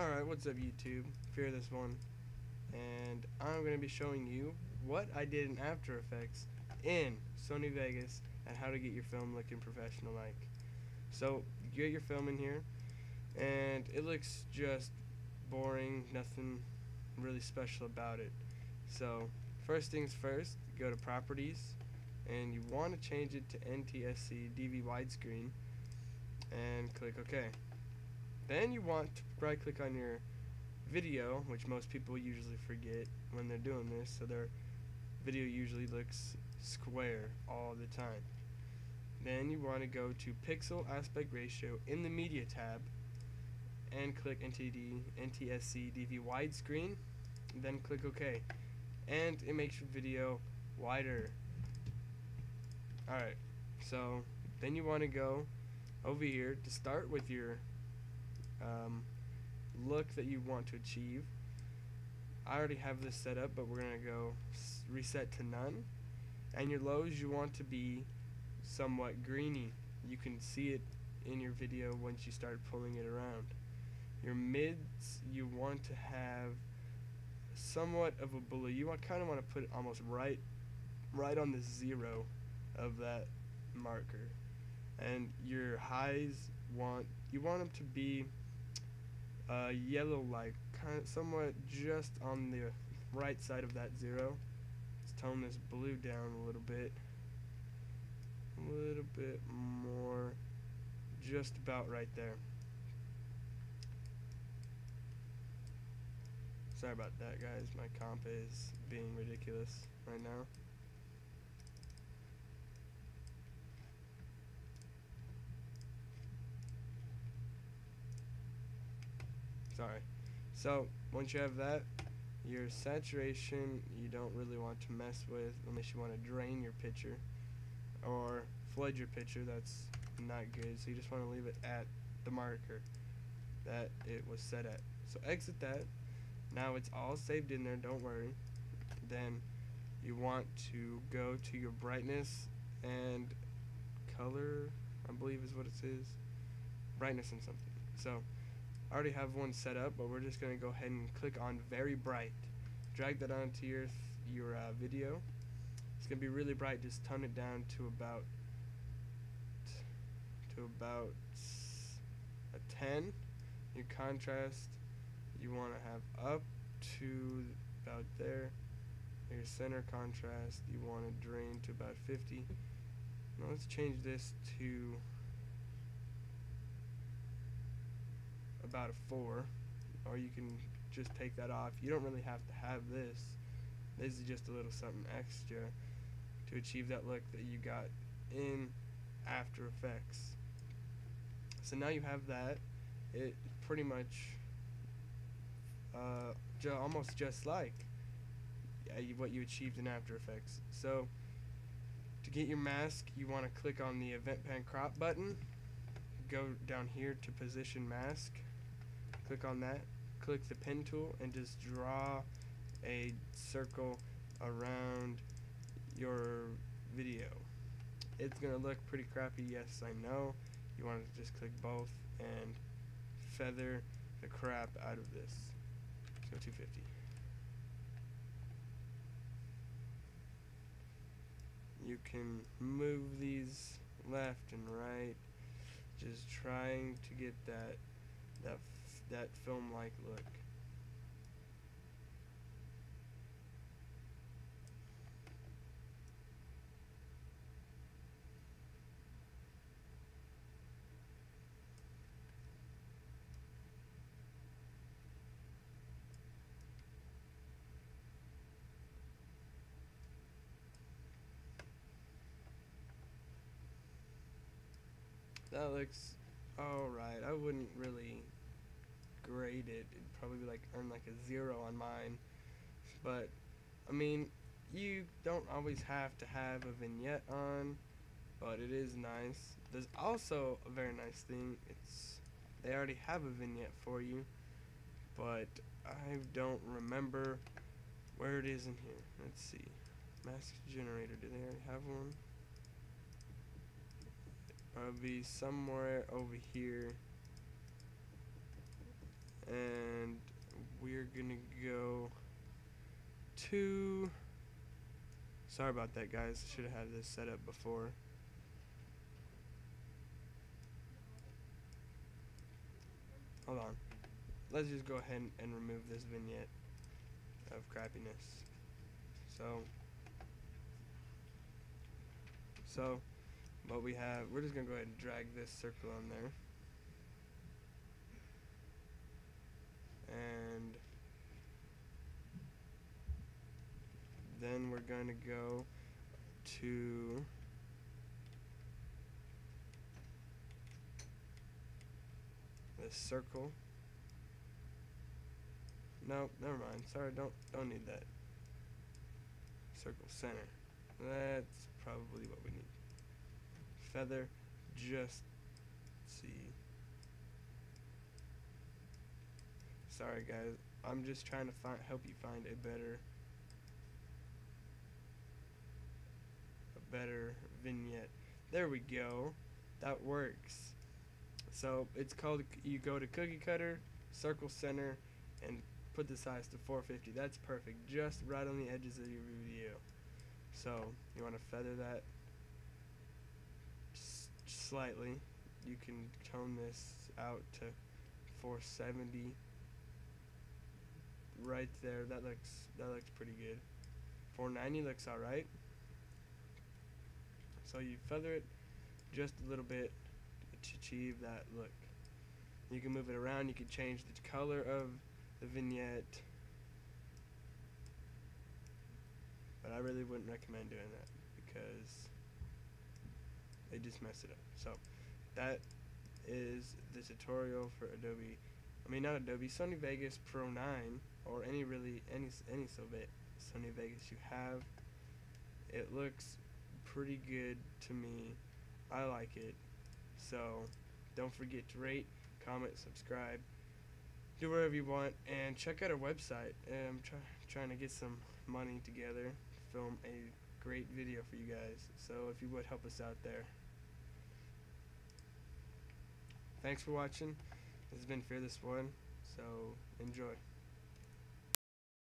Alright, what's up YouTube? Fear this one. And I'm going to be showing you what I did in After Effects in Sony Vegas and how to get your film looking professional like. So, you get your film in here and it looks just boring, nothing really special about it. So, first things first, go to properties and you want to change it to NTSC DV widescreen and click OK. Then you want to right click on your video, which most people usually forget when they're doing this, so their video usually looks square all the time. Then you want to go to pixel aspect ratio in the media tab and click NTD, NTSC DV widescreen, then click OK. And it makes your video wider. Alright, so then you want to go over here to start with your um, look that you want to achieve. I already have this set up, but we're going to go reset to none. And your lows you want to be somewhat greeny. You can see it in your video once you start pulling it around. Your mids you want to have somewhat of a blue. You want kind of want to put it almost right right on the zero of that marker. And your highs want you want them to be uh, yellow like kind of somewhat just on the right side of that zero. Let's tone this blue down a little bit. A little bit more. Just about right there. Sorry about that guys, my comp is being ridiculous right now. Sorry. So once you have that, your saturation you don't really want to mess with unless you want to drain your picture or flood your picture. That's not good. So you just want to leave it at the marker that it was set at. So exit that. Now it's all saved in there. Don't worry. Then you want to go to your brightness and color. I believe is what it says. Brightness and something. So I already have one set up, but we're just going to go ahead and click on very bright. Drag that onto your your uh, video. It's going to be really bright. Just tone it down to about to about a 10. Your contrast you want to have up to about there. Your center contrast you want to drain to about 50. Now let's change this to about a 4 or you can just take that off. You don't really have to have this. This is just a little something extra to achieve that look that you got in After Effects. So now you have that. It pretty much uh, ju almost just like what you achieved in After Effects. So to get your mask you want to click on the event pan crop button. Go down here to position mask click on that click the pen tool and just draw a circle around your video. It's gonna look pretty crappy yes I know. You want to just click both and feather the crap out of this. So 250 you can move these left and right. Just trying to get that that that film-like look. That looks alright. I wouldn't really grade it. It'd probably be like earn like a zero on mine. But I mean, you don't always have to have a vignette on, but it is nice. There's also a very nice thing. It's they already have a vignette for you, but I don't remember where it is in here. Let's see. Mask generator. Do they already have one? It'll be somewhere over here and we're gonna go to. Sorry about that, guys. Should have had this set up before. Hold on. Let's just go ahead and, and remove this vignette of crappiness. So, so what we have, we're just gonna go ahead and drag this circle on there. And then we're going to go to the circle. No, never mind. Sorry, don't don't need that. Circle center. That's probably what we need. Feather, just see. Sorry guys, I'm just trying to find help you find a better a better vignette. There we go. That works. So it's called you go to cookie cutter, circle center, and put the size to 450. That's perfect, just right on the edges of your video. So you want to feather that slightly. You can tone this out to 470 right there. That looks that looks pretty good. 490 looks all right. So you feather it just a little bit to achieve that look. You can move it around. You can change the color of the vignette. But I really wouldn't recommend doing that because they just mess it up. So that is the tutorial for Adobe. I mean not Adobe, Sony Vegas Pro 9 or any really any any Sony Vegas you have. It looks pretty good to me. I like it. So don't forget to rate, comment, subscribe, do whatever you want, and check out our website. I'm try, trying to get some money together, film a great video for you guys. So if you would help us out there. Thanks for watching. This has been Fearless One, so enjoy.